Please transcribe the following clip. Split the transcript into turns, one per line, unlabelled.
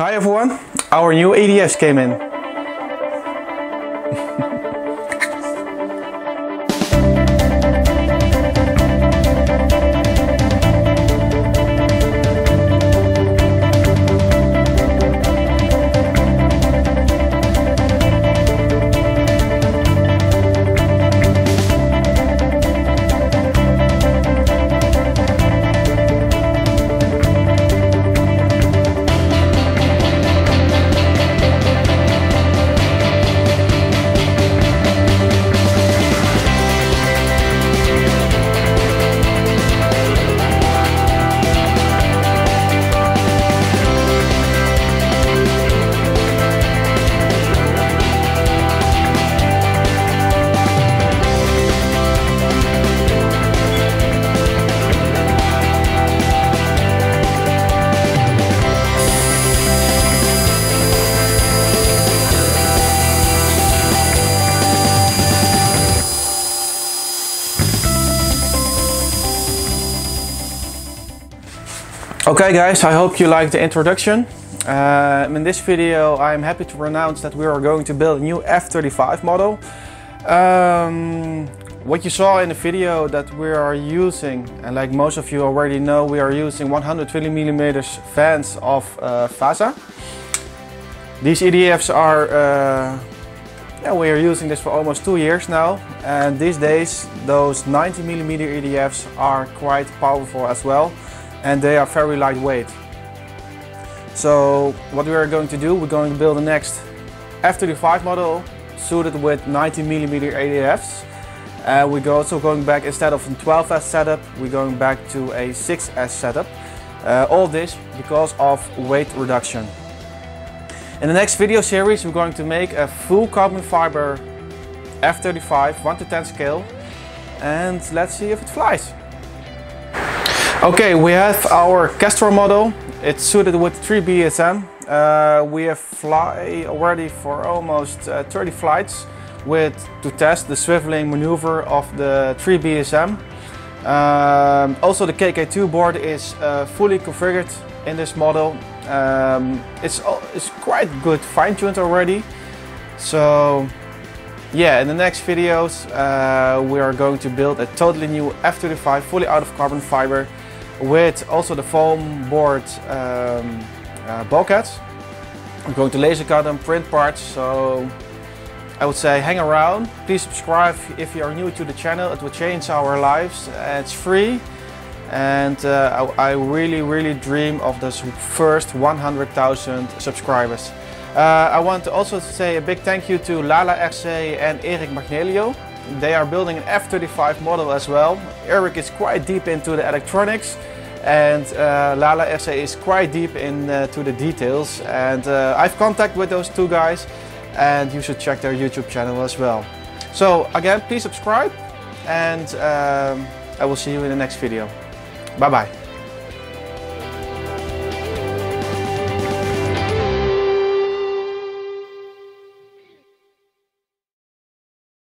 Hi everyone, our new ADS came in. Okay guys, I hope you liked the introduction. Uh, in this video I'm happy to announce that we are going to build a new F-35 model. Um, what you saw in the video that we are using, and like most of you already know, we are using 120mm fans of uh, Vasa. These EDFs are, uh, yeah, we are using this for almost two years now and these days those 90mm EDFs are quite powerful as well and they are very lightweight. So what we are going to do, we're going to build the next F-35 model suited with 90mm EDFs. Uh, we're also going back, instead of a 12S setup, we're going back to a 6S setup. Uh, all this because of weight reduction. In the next video series we're going to make a full carbon fiber F-35 1 to 10 scale and let's see if it flies. Okay, we have our Kestrel model. It's suited with 3 BSM. Uh, we have fly already for almost uh, 30 flights with to test the swiveling maneuver of the 3 BSM. Um, also the KK2 board is uh, fully configured in this model. Um, it's, it's quite good fine-tuned already. So yeah, in the next videos uh, we are going to build a totally new F-35 fully out of carbon fiber with also the foam board um, uh, bulkheads. I'm going to laser cut them, print parts, so I would say hang around. Please subscribe if you are new to the channel, it will change our lives. It's free and uh, I, really, really dream of this first 100,000 subscribers. Uh, I want to also say a big thank you to Lala RC and Eric Magnelio. They are building an F-35 model as well. Eric is quite deep into the electronics and uh, Lala SA is quite deep into uh, the details and uh, I've contact with those two guys and you should check their YouTube channel as well. So again, please subscribe and um, I will see you in the next video. Bye bye.